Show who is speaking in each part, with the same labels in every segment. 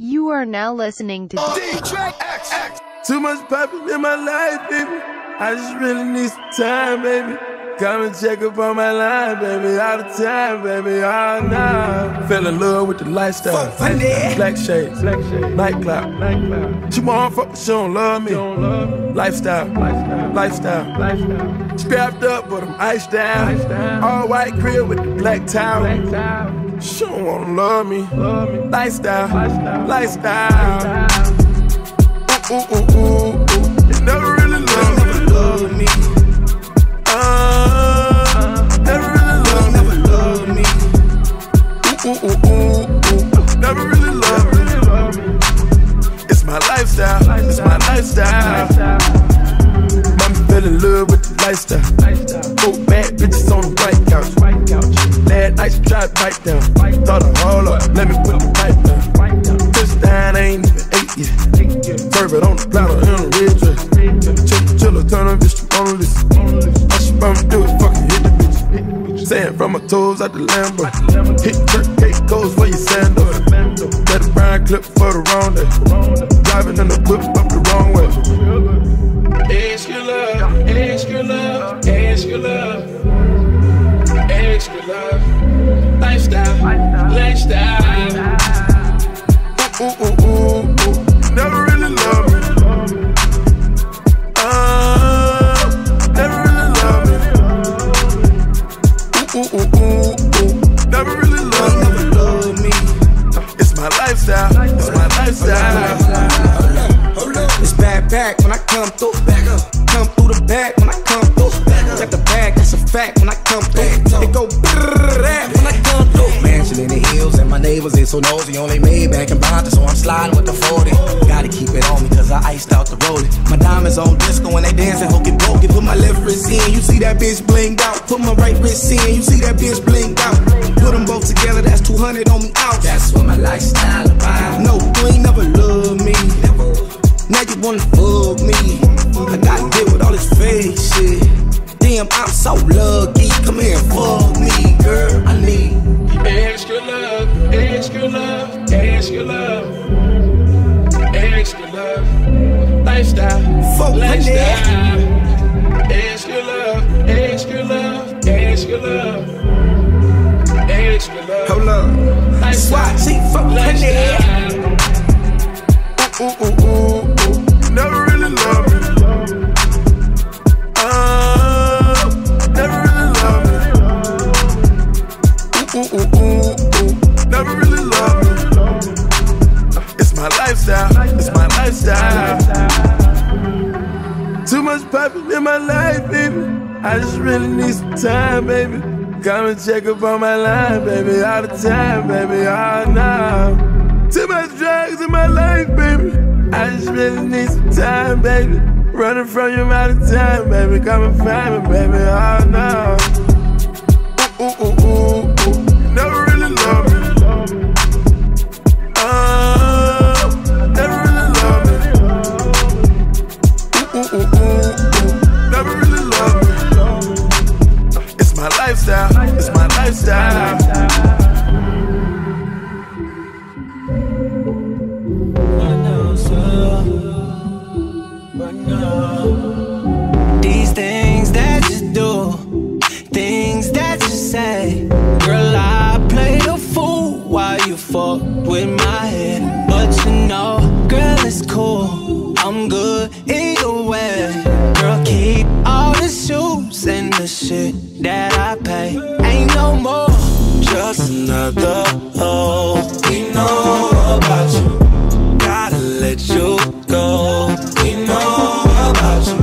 Speaker 1: You are now listening to
Speaker 2: Too much poppin' in my life, baby. I just really need some time, baby. Come and check up on my line, baby. All the time, baby. Oh, All now. Fell in love with the lifestyle. Black shades, black shades. Nightclub, nightclub. She want fuck, she don't love me. Lifestyle, lifestyle, lifestyle. lifestyle. Strapped up, but I'm iced down. All white crib with the black towel. She don't wanna love me. Lifestyle, lifestyle. Ooh, ooh, ooh, ooh. You never really love me.
Speaker 3: love me.
Speaker 2: Uh, never really love me.
Speaker 3: Never love me.
Speaker 2: Ooh, ooh, ooh, ooh. Never really love me. It's my lifestyle. It's my lifestyle. Mama fell in love with the lifestyle. Four Tried to bite down. Thought I hold up, let me put the pipe down. Touchdown, I ain't even eight yet. Serve it on the platter in a red dress. Chill, chiller, turn on bitch to on the. All she me do is fucking hit the bitch. Sand from my toes out the Lambo. Hit Kirk Gate goes where you sand up. Let the brown clip for the wrong day. Driving in the whip up the wrong way.
Speaker 3: Extra love, extra love, extra love, extra love. Lifestyle, lifestyle.
Speaker 2: Ooh, ooh, ooh, ooh. Never really love me. Uh, never really love me. Ooh, ooh, ooh, ooh, ooh. Never really love me.
Speaker 3: Never love me.
Speaker 2: It's my lifestyle. It's my lifestyle.
Speaker 3: It's bad back when I come through. So nosy. Only made back in Bonta, so I'm sliding with the 40. Gotta keep it on me cause I iced out the rolling. My diamonds on disco when they dancing, hook it broken. Put my left wrist in, you see that bitch blinged out. Put my right wrist in, you see that bitch blinged out. Put them both together, that's 200 on me out. That's what my lifestyle about. No, you ain't never loved me. Now you wanna fuck me. I gotta deal with all this fake shit. Damn, I'm so lucky. Love, extra love, extra love. Lifestyle,
Speaker 4: Fuck
Speaker 3: lifestyle. Extra love, extra love, extra love, extra love.
Speaker 4: Hold up. Swat, fuck
Speaker 3: lifestyle.
Speaker 2: Ooh, ooh, ooh, ooh. In my life, baby. I just really need some time, baby. Come and check up on my line, baby. All the time, baby. All now. Too much drugs in my life, baby. I just really need some time, baby. Running from you out of time, baby. Come and find me, baby. All now. Ooh, ooh, ooh, ooh,
Speaker 4: that I pay. Ain't no more. Just another hoe. We know about you. Gotta let you go. We know about you.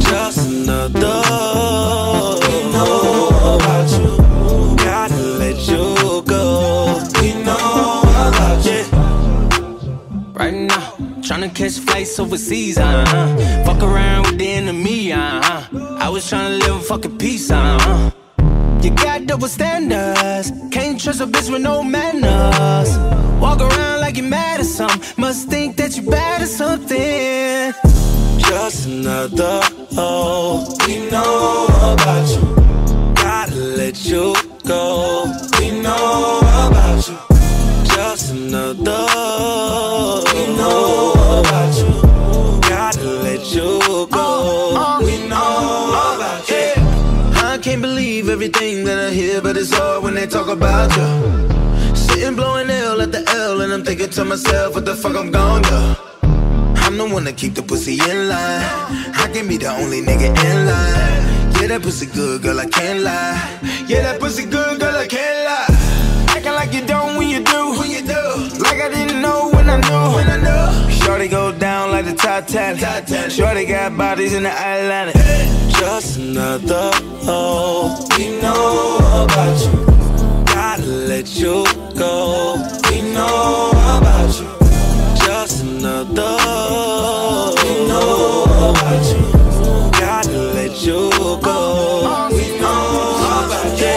Speaker 4: Just another. We know about you. Gotta let you go. We know about you. Right now, tryna catch flights overseas, uh huh. Fuck around with the enemy, uh huh. Was tryna live a fucking peace, uh. You got double standards. Can't trust a bitch with no manners. Walk around like you're mad at something. Must think that you bad at something. Just another hoe. We know about you. Gotta let you go. We know about you. Just another
Speaker 1: they talk about you. Sitting blowing L at the L, and I'm thinking to myself, what the fuck I'm gon' do? I'm the one to keep the pussy in line. I can be the only nigga in line. Yeah, that pussy good, girl, I can't lie. Yeah, that pussy good, girl, I can't lie. Acting like you don't when you do. When you do. Like I didn't know when I knew. When I knew. Shorty go down like the Titanic. Shorty got bodies in the Atlantic. Just another hoe. We know about you. Gotta let you go. We know about you. Just another. We know about you. Gotta let you go. We know about you.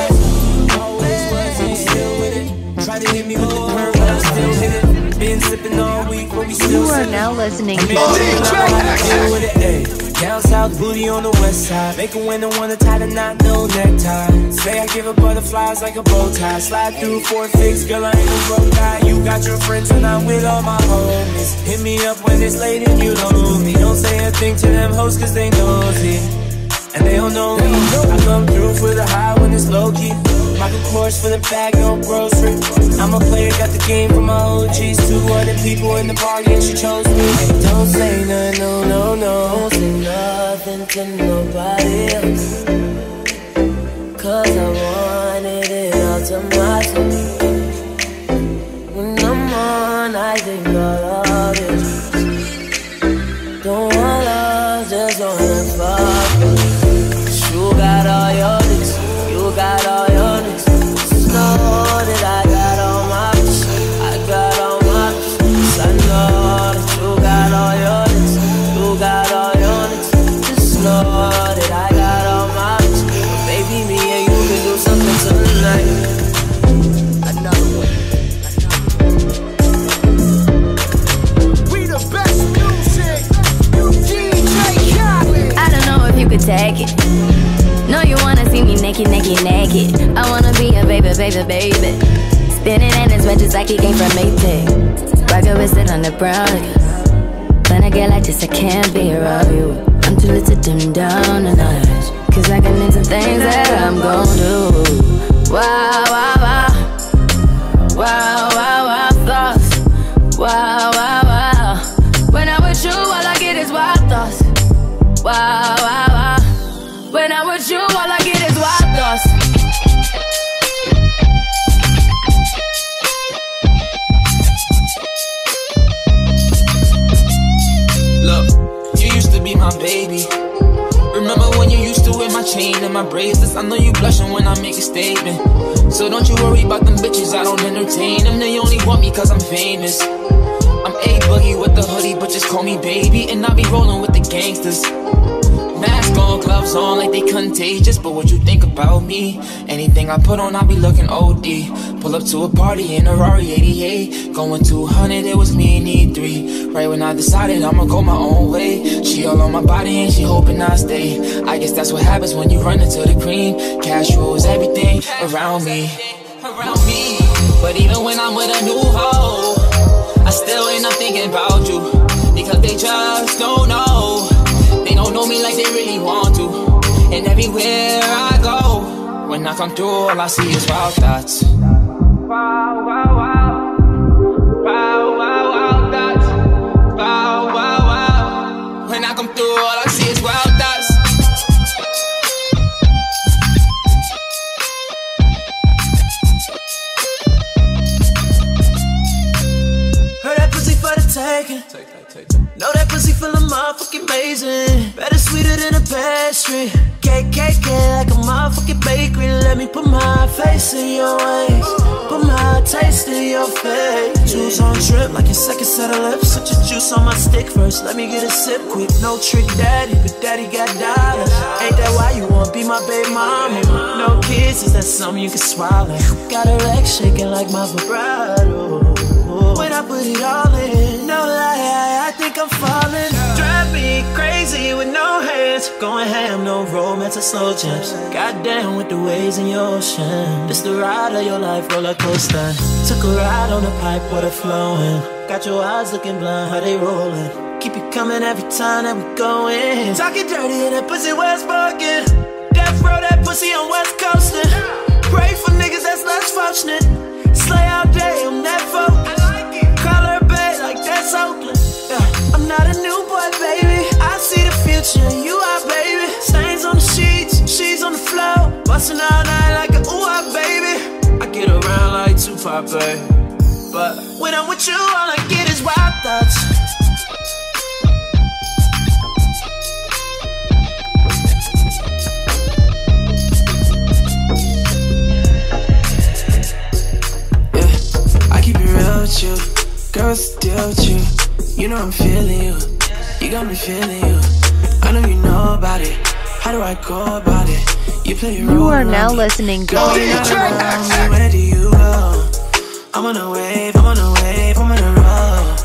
Speaker 5: Try to hit me with the curve, but I still hit it. Been sipping all week, but we still
Speaker 6: You are now listening
Speaker 5: I'm
Speaker 6: to
Speaker 5: deal with it, ayy. Down south, booty on the west side. Make a winner, wanna tie the knot, no necktie. Say I give her butterflies like a bow tie. Slide through four fix, girl, I ain't no broke guy. You got your friends and I'm with all my homies. Hit me up when it's late and you don't know me. Don't say a thing to them hoes cause they nosy. And they don't know me. I come through for the high when it's low key. Michael Kors for the bag, no grocery. I'm a player, got the game from my OGs. Two other people in the party and she chose me. Don't say no, no, no, no. Don't say nothing to nobody else.
Speaker 6: Spinning in his just like he came from Maytag. Rocket it on the brown. When I get like this, I can't be around you. I'm too little to dim down a notch. Cause I can into things that I'm gon' do. Wow, wow. Wow,
Speaker 5: and my bracelets? I know you blushing when I make a statement. So don't you worry about them bitches, I don't entertain them. They only want me cause I'm famous. I'm a boogie with the hoodie, but just call me baby. And I be rolling with the gangsters. Mask on, gloves on, like they contagious. But what you think about me? Anything I put on, I be looking OD. Pull up to a party in a Rari 88. Going 200, it was me and E3. Right when I decided I'ma go my own way. She all on my body and she hoping I stay. I guess that's what happens when you run into the cream. Cash rules everything around me. Around me. But even when I'm with a new hoe, I still end up thinking about you. Because they just don't know me like they really want to. And everywhere I go, when I come through, all I see is wild thoughts. Wow, wow, wow. Wow, wow, wow, thoughts. Wow, wow, wow. When I come through, all I see is wild thoughts. Heard that pussy for the taking. Know that pussy feelin' motherfucking amazing. Pastry. KKK like a motherfucking bakery. Let me put my face in your ways. Put my taste in your face. Juice on trip like your second set of lips. Such a juice on my stick first. Let me get a sip quick. No trick daddy, but daddy got dollars. Ain't that why you wanna be my baby mama? No kids, is that something you can swallow? Got her legs shaking like my vibrato. When I put it all in, no lie, I, I think I'm falling. Crazy with no hands. Going ham, no romance or slow jumps. Goddamn with the waves in your ocean. This the ride of your life, roller coaster. Took a ride on the pipe, water flowing. Got your eyes looking blind, how they rolling. Keep you coming every time that we going. Talking dirty in that pussy West spoken. Death bro, that pussy on West Coastin'. Pray for niggas that's less fortunate. Slay all day, I'm that focused. Call her like that's Oakland. Yeah. I'm not a see you are, baby. Stains on the sheets, sheets on the floor. Bustin' all night like a ooh, ah, baby. I get around like Tupac, baby. But when I'm with you, all I get is wild thoughts.
Speaker 4: I keep it real with you, girl, still with you. You know I'm feeling you, you got me feeling you. I know you know about it. How do I go about it? You play your
Speaker 7: You are now listening to
Speaker 4: Girl, you're not around me, Where do you go? I'm on a wave, I'm on a wave, I'm on a roll.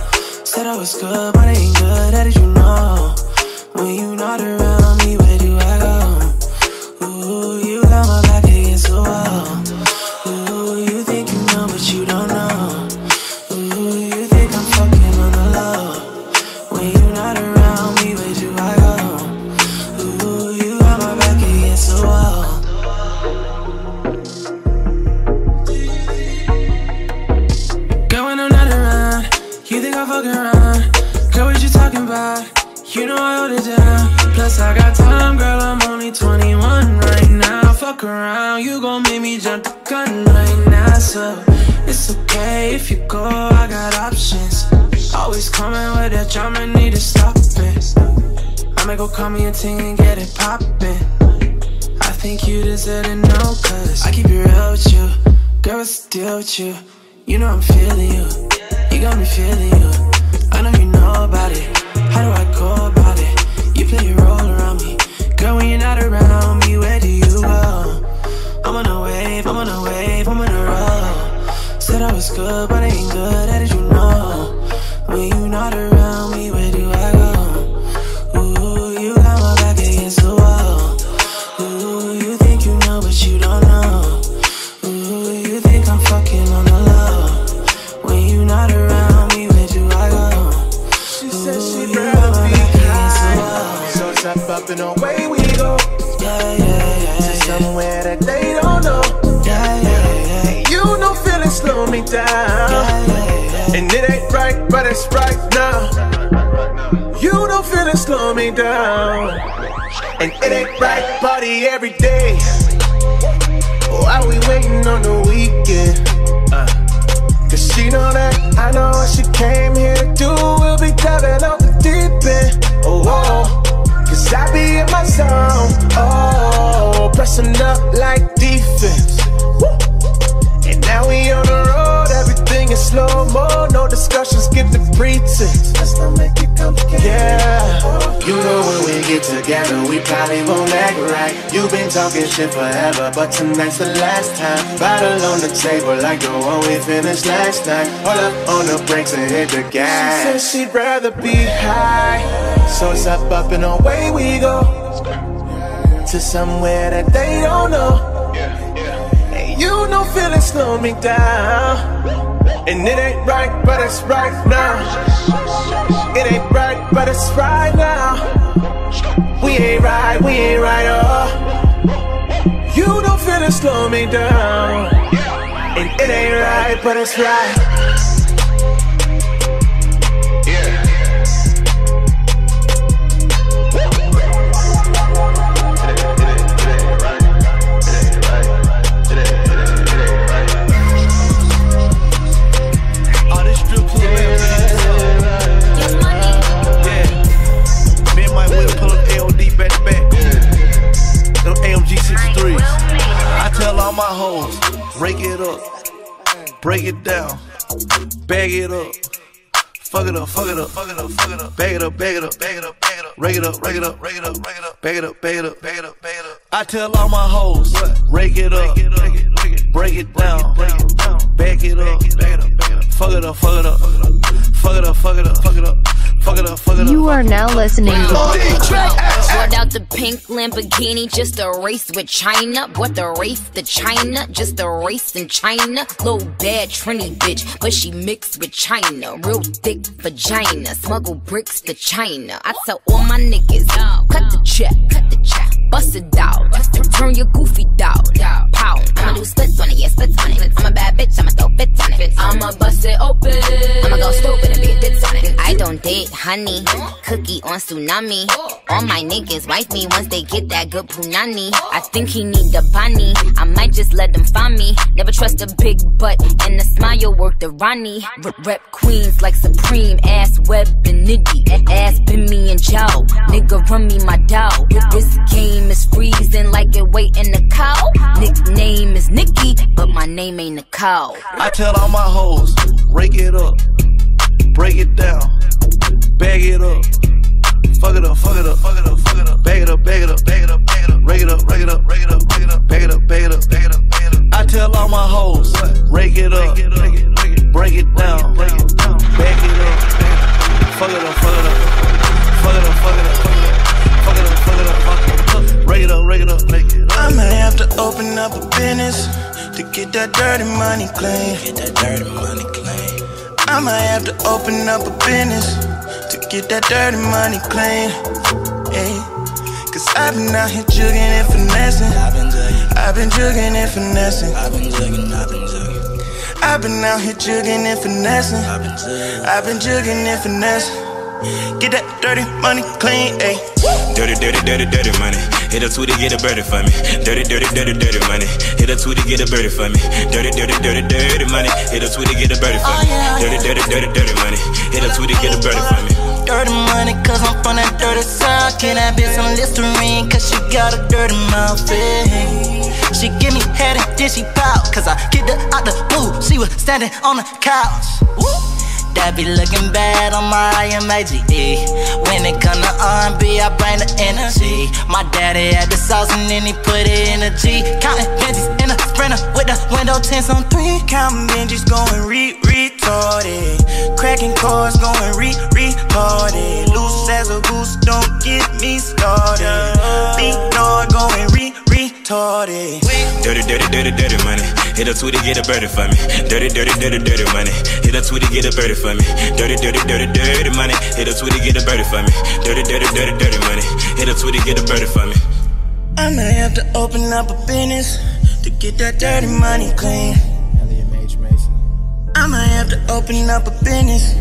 Speaker 4: Said I was good, but I ain't good. How did you know? When you not around only 21 right now. Fuck around, you gon' make me jump the gun right now. So, it's okay if you go, I got options. Always coming with that drama, need to stop it. I'ma go call me a ting and get it poppin'. I think you deserve to know, cause I keep it real with you. Girl, it's still with you. You know I'm feeling you. You got me feeling you. I know you know about it. How do I go about it? You play your role around. Girl, when you're not around me, where do you go? I'm on a wave, I'm on a wave, I'm on a roll. Said I was good, but I ain't good. How did you know? When you're not around
Speaker 8: me down. And it ain't right, party every day. While we waiting on the weekend. Uh, Cause she know that I know what she came here to do. We'll be diving off the deep end. Oh, oh. Cause I be in my zone. Oh, pressing up like defense. And now we on the slow mo. No discussion, skip the pretense. Let's not make it complicated. Yeah.
Speaker 9: You know when we get together, we probably won't act right. You've been talking shit forever, but tonight's the last time. Bottle on the table like the one we finished last night. Hold up on the brakes and hit the gas.
Speaker 8: She
Speaker 9: gas.
Speaker 8: said she'd rather be high. So it's up up and away we go. To somewhere that they don't know. And you know feeling slow me down. And it ain't right, but it's right now. It ain't right, but it's right now. We ain't right, we ain't right, oh. You know feeling slow me down. And it ain't right, but it's right.
Speaker 10: It up. Fuck it up, fuck it up, fuck it up, fuck it up. Bag it up, bag it up, bag it up, bag it up. Rake it up, rake it up, rake it up, rake it up. Bag it up, bag it up, bag it up, bag it up. I tell all my hoes, rake it up, break it down, bag it up, fuck it up, fuck it up, fuck it up, fuck it up, fuck it up, fuck it up, fuck it up.
Speaker 7: You are now listening to
Speaker 11: Brought out the pink Lamborghini, just a race with China. What the race to China? Just a race in China. Little bad Trini bitch, but she mixed with China. Real thick vagina, smuggle bricks to China. I tell all my niggas, cut the check, cut the check.
Speaker 6: Bust it out. Turn your goofy dog. Pow. I'ma do splits on it, yeah, splits on it. I'm a bad bitch, I'ma throw bits on it. I'ma bust it open. I'ma go stupid and be a on it. I don't date honey. Cookie on tsunami. All my niggas wife me once they get that good punani. I think he need the bunny. I might just let them find me. Never trust a big butt and a smile work the Ronnie. Rep queens like Supreme. Ass web and nitty. Ass been me and Joe. Nigga run me my dough. This game is freezing like it waiting the cow. Nickname is Nikki, but my name ain't Nicole.
Speaker 10: I tell all my hoes, rake it up, break it down, bag it up, fuck it up, fuck it up, fuck it up,
Speaker 12: that dirty money clean. Get that dirty money clean. I might have to open up a business to get that dirty money clean. Hey. Cause I've been out here jugging and finessing. I've been jugging. I've been jugging and finessing. I've been jugging. I've been jugging. I've been out here jugging and finessing. I've been jugging. I've been jugging and finessing. Get that dirty money clean, ayy.
Speaker 13: Dirty, dirty, dirty, dirty money. Hit a tweety, get a birdie for me. Dirty, dirty, dirty, dirty money. Hit a tweety, get a birdie for me. Dirty, dirty, dirty, dirty money. Hit a tweety, get a birdie for me. Dirty, dirty, dirty, dirty money. Hit a tweety, get a birdie for me.
Speaker 14: Dirty money, cause I'm from that dirty side. Can that bitch some Listerine, cause she got a dirty mouth, eh? She give me head and then she pout, cause I kicked her out the blue. She was standing on the couch. Woo. That be looking bad on my IMAGE. Eh, when it come to R&B, I bring the energy. My daddy had the sauce and then he put it in a G. Counting Benjis in a sprinter with the window tints on three.
Speaker 12: Counting Benjis going re retarded. Cracking cars going re retarded. Loose as a goose, don't get me started. Big dog going re retarded.
Speaker 13: Dirty, dirty, dirty, dirty money. Hit a tweety, get a birdie for me. Dirty, dirty, dirty, dirty money. Hit a tweety, get a birdie for me. Dirty, dirty, dirty, dirty money. Hit a tweety, get a birdie for me. Dirty, dirty, dirty, dirty money. Hit a tweety, get a birdie for me.
Speaker 12: I may have to open up a business to get that dirty money clean. I might have to open up a business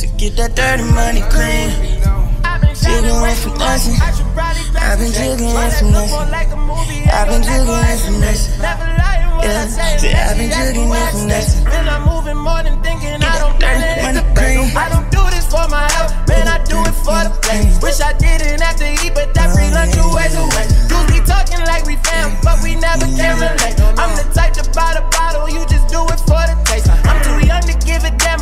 Speaker 12: to get that dirty money clean. Jigging and finessing. I've been jigging and finessing. I've been jigging and finessing. Yeah, see, I've been jigging and finessing.
Speaker 8: And I'm moving more than thinking I don't
Speaker 12: money clean.
Speaker 8: I don't do this for my health, man, I do it for the play. Wish I did it after eat, but that free lunch you always away. Dudes be talking like we fam, but we never can relate. I'm the type to buy the bottle, you just do it for the taste. I'm too young to give a damn,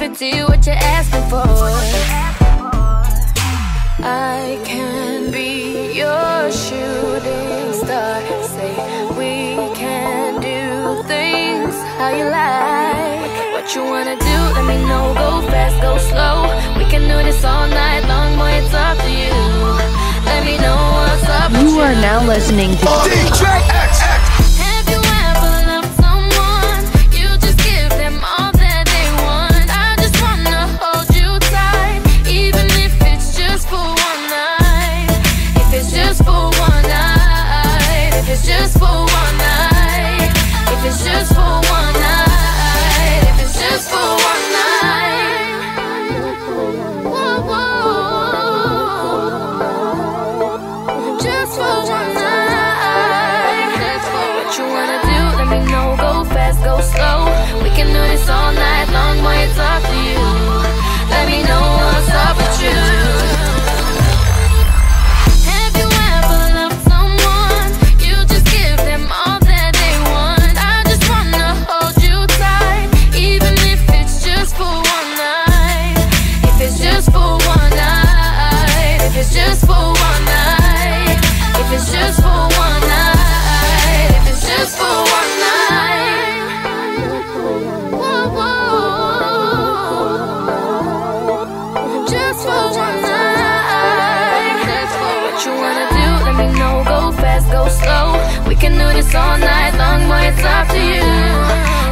Speaker 6: give it to you what you're asking for. I can be your shooting star. Say we can do things how you like. What you wanna do, let me know. Go fast, go slow. We can do this all night long, boy, it's up to you. Let me know what's up. You are now listening to DJ X. We can do this all night long, boy, it's up to you.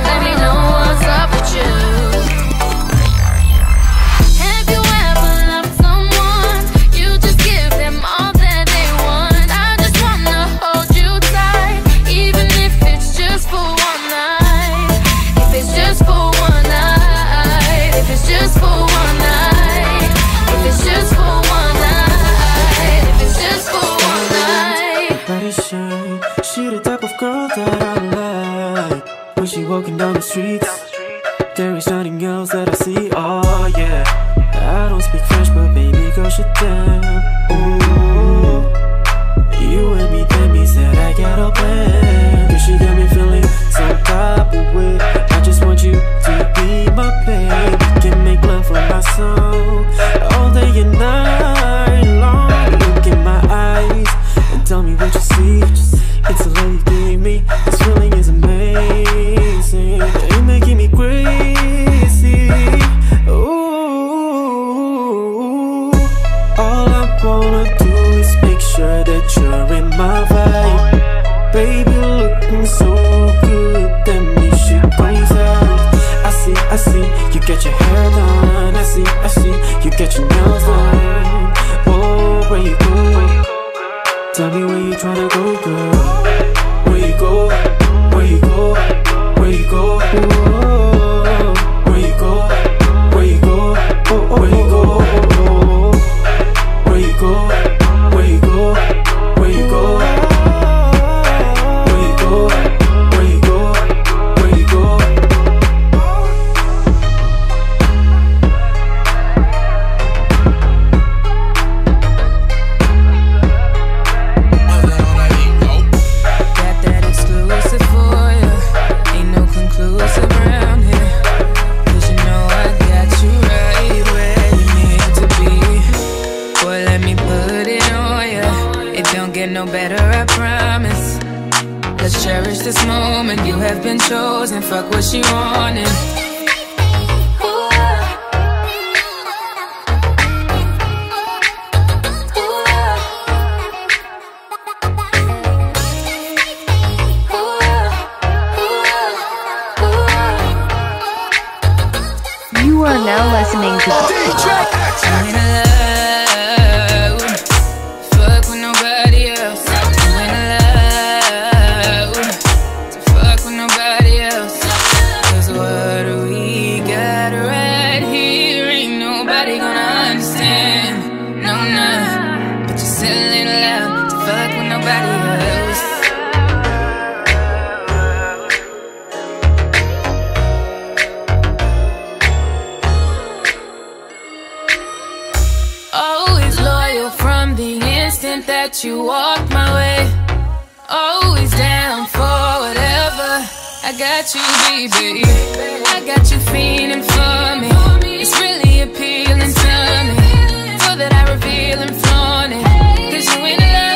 Speaker 6: Let me know what's up with you. sweets. Chicago. I
Speaker 15: got you, baby. I
Speaker 16: got you feeling for me. It's really appealing to me. So that I reveal and flaunt it. Cause you ain't alone.